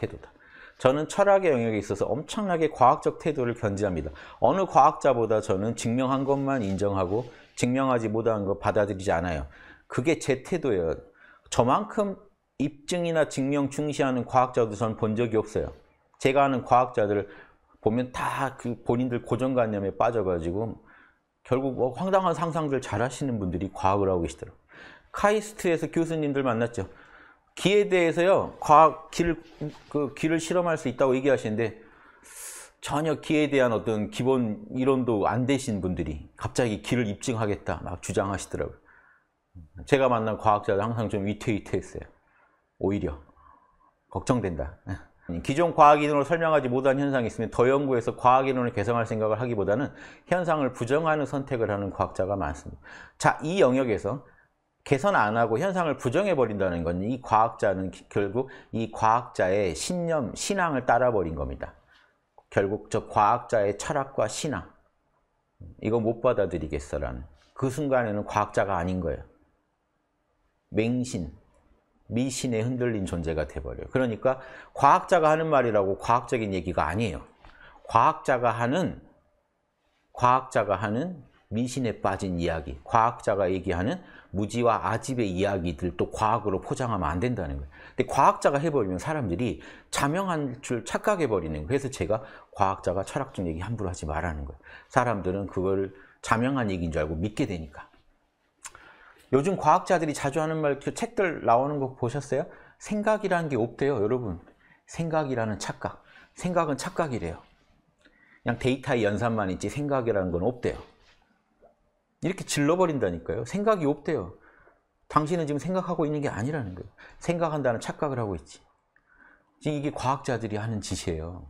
태도다. 저는 철학의 영역에 있어서 엄청나게 과학적 태도를 견지합니다. 어느 과학자보다 저는 증명한 것만 인정하고 증명하지 못한 거 받아들이지 않아요. 그게 제 태도예요. 저만큼 입증이나 증명 중시하는 과학자도 저는 본 적이 없어요. 제가 아는 과학자들 보면 다 그 본인들 고정관념에 빠져가지고 결국 뭐 황당한 상상들 잘 하시는 분들이 과학을 하고 계시더라고요. 카이스트에서 교수님들 만났죠. 기에 대해서요, 과학, 길, 그, 길을 실험할 수 있다고 얘기하시는데, 전혀 기에 대한 어떤 기본 이론도 안 되신 분들이 갑자기 길을 입증하겠다 막 주장하시더라고요. 제가 만난 과학자들 항상 좀 위태위태했어요. 오히려. 걱정된다. 기존 과학 이론으로 설명하지 못한 현상이 있으면 더 연구해서 과학 이론을 개성할 생각을 하기보다는 현상을 부정하는 선택을 하는 과학자가 많습니다. 자, 이 영역에서 개선 안 하고 현상을 부정해 버린다는 건 이 과학자는 결국 이 과학자의 신념, 신앙을 따라 버린 겁니다. 결국 저 과학자의 철학과 신앙 이거 못 받아들이겠어라는 그 순간에는 과학자가 아닌 거예요. 맹신, 미신에 흔들린 존재가 돼버려요. 그러니까 과학자가 하는 말이라고 과학적인 얘기가 아니에요. 과학자가 하는 과학자가 하는 미신에 빠진 이야기, 과학자가 얘기하는 무지와 아집의 이야기들도 과학으로 포장하면 안 된다는 거예요. 근데 과학자가 해버리면 사람들이 자명한 줄 착각해버리는 거예요. 그래서 제가 과학자가 철학적 얘기 함부로 하지 말라는 거예요. 사람들은 그걸 자명한 얘기인 줄 알고 믿게 되니까. 요즘 과학자들이 자주 하는 말, 그 책들 나오는 거 보셨어요? 생각이라는 게 없대요, 여러분. 생각이라는 착각. 생각은 착각이래요. 그냥 데이터의 연산만 있지 생각이라는 건 없대요. 이렇게 질러버린다니까요. 생각이 없대요. 당신은 지금 생각하고 있는 게 아니라는 거예요. 생각한다는 착각을 하고 있지. 지금 이게 과학자들이 하는 짓이에요.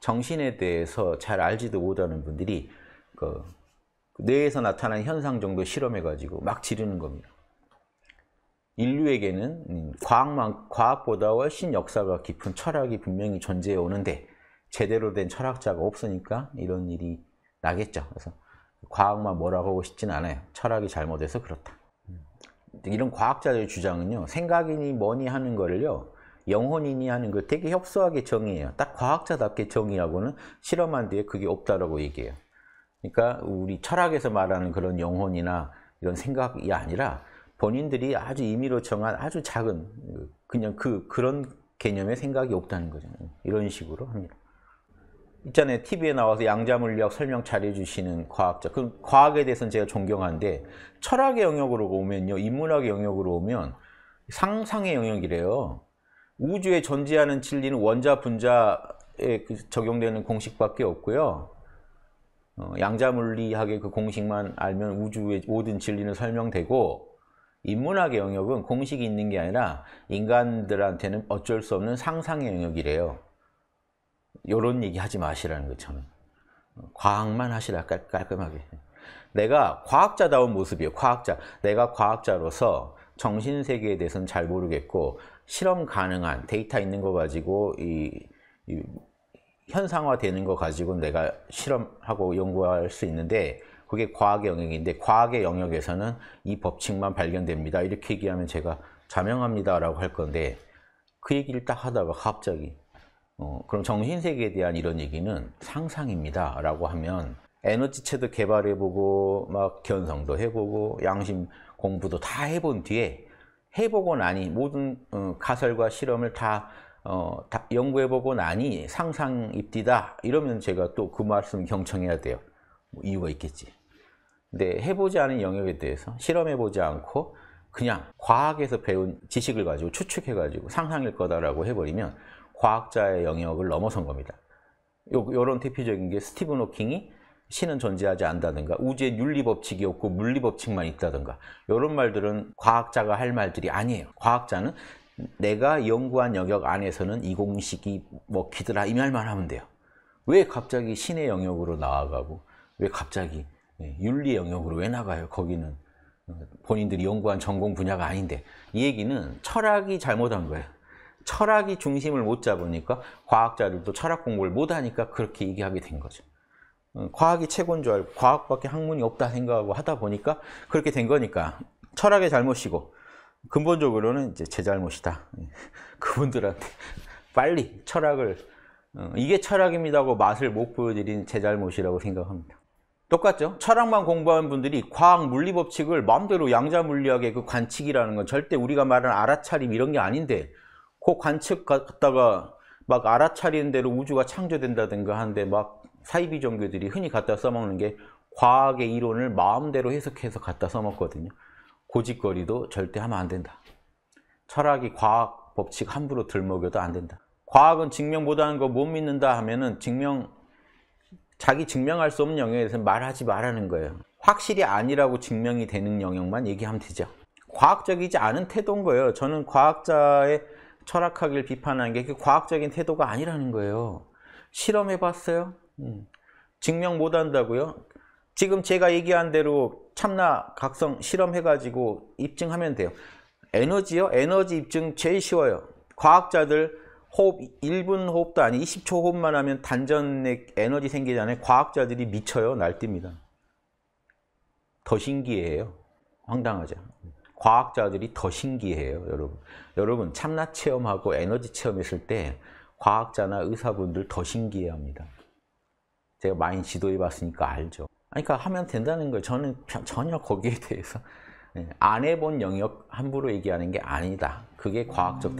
정신에 대해서 잘 알지도 못하는 분들이 그 뇌에서 나타나는 현상 정도 실험해가지고 막 지르는 겁니다. 인류에게는 음, 과학만, 과학보다 훨씬 역사가 깊은 철학이 분명히 존재해 오는데 제대로 된 철학자가 없으니까 이런 일이 나겠죠. 그래서 과학만 뭐라고 하고 싶진 않아요. 철학이 잘못해서 그렇다. 이런 과학자들의 주장은요. 생각이니 뭐니 하는 거를요. 영혼이니 하는 걸 되게 협소하게 정의해요. 딱 과학자답게 정의하고는 실험한 뒤에 그게 없다라고 얘기해요. 그러니까 우리 철학에서 말하는 그런 영혼이나 이런 생각이 아니라 본인들이 아주 임의로 정한 아주 작은 그냥 그 그런 개념의 생각이 없다는 거죠. 이런 식으로 합니다. 있잖아요. TV에 나와서 양자물리학 설명 잘해주시는 과학자. 그 과학에 대해서는 제가 존경하는데 철학의 영역으로 오면요. 인문학의 영역으로 오면 상상의 영역이래요. 우주에 존재하는 진리는 원자, 분자에 그 적용되는 공식밖에 없고요. 어, 양자물리학의 그 공식만 알면 우주의 모든 진리는 설명되고 인문학의 영역은 공식이 있는 게 아니라 인간들한테는 어쩔 수 없는 상상의 영역이래요. 이런 얘기 하지 마시라는 거 저는. 과학만 하시라 깔끔하게. 내가 과학자다운 모습이에요. 과학자. 내가 과학자로서 정신세계에 대해서는 잘 모르겠고 실험 가능한 데이터 있는 거 가지고 이, 이 현상화되는 거 가지고 내가 실험하고 연구할 수 있는데 그게 과학의 영역인데 과학의 영역에서는 이 법칙만 발견됩니다. 이렇게 얘기하면 제가 자명합니다라고 할 건데 그 얘기를 딱 하다가 갑자기 어, 그럼 정신세계에 대한 이런 얘기는 상상입니다. 라고 하면 에너지체도 개발해보고 막 견성도 해보고 양심 공부도 다 해본 뒤에 해보고 나니 모든 어, 가설과 실험을 다, 어, 다 연구해보고 나니 상상입디다 이러면 제가 또 그 말씀 경청해야 돼요. 뭐 이유가 있겠지. 근데 해보지 않은 영역에 대해서 실험해보지 않고 그냥 과학에서 배운 지식을 가지고 추측해가지고 상상일 거다라고 해버리면 과학자의 영역을 넘어선 겁니다. 요, 요런 대표적인 게 스티븐 호킹이 신은 존재하지 않다든가 우주에 윤리 법칙이 없고 물리 법칙만 있다든가 이런 말들은 과학자가 할 말들이 아니에요. 과학자는 내가 연구한 영역 안에서는 이 공식이 먹히더라 이 말만 하면 돼요. 왜 갑자기 신의 영역으로 나아가고 왜 갑자기 예, 윤리 영역으로 왜 나가요? 거기는 본인들이 연구한 전공 분야가 아닌데 이 얘기는 철학이 잘못한 거예요. 철학이 중심을 못 잡으니까 과학자들도 철학 공부를 못 하니까 그렇게 얘기하게 된 거죠. 어, 과학이 최고인 줄 알고 과학밖에 학문이 없다 생각하고 하다 보니까 그렇게 된 거니까 철학의 잘못이고 근본적으로는 이제 제 잘못이다. 그분들한테 빨리 철학을 어, 이게 철학입니다고 맛을 못 보여드린 제 잘못이라고 생각합니다. 똑같죠? 철학만 공부한 분들이 과학 물리 법칙을 마음대로 양자 물리학의 그 관측이라는 건 절대 우리가 말하는 알아차림 이런 게 아닌데 그 관측 갖다가 막 알아차리는 대로 우주가 창조된다든가 하는데 막 사이비 종교들이 흔히 갖다 써먹는 게 과학의 이론을 마음대로 해석해서 갖다 써먹거든요. 고짓거리도 절대 하면 안 된다. 철학이 과학 법칙 함부로 들먹여도 안 된다. 과학은 증명 못하는 거 못 믿는다 하면은 증명 자기 증명할 수 없는 영역에 대해서 말하지 말라는 거예요. 확실히 아니라고 증명이 되는 영역만 얘기하면 되죠. 과학적이지 않은 태도인 거예요. 저는 과학자의 철학하기를 비판하는 게그 과학적인 태도가 아니라는 거예요. 실험해 봤어요? 음. 증명 못 한다고요? 지금 제가 얘기한 대로 참나 각성 실험해 가지고 입증하면 돼요. 에너지요? 에너지 입증 제일 쉬워요. 과학자들 호흡 1분 호흡도 아니 20초 호흡만 하면 단전에 에너지 생기잖아요. 과학자들이 미쳐요. 날뛰입니다. 더 신기해요. 황당하죠. 과학자들이 더 신기해요. 여러분. 여러분 참나 체험하고 에너지 체험했을 때 과학자나 의사분들 더 신기해합니다. 제가 많이 지도해 봤으니까 알죠. 그러니까 하면 된다는 거예요. 저는 전혀 거기에 대해서 안 해본 영역 함부로 얘기하는 게 아니다. 그게 과학적.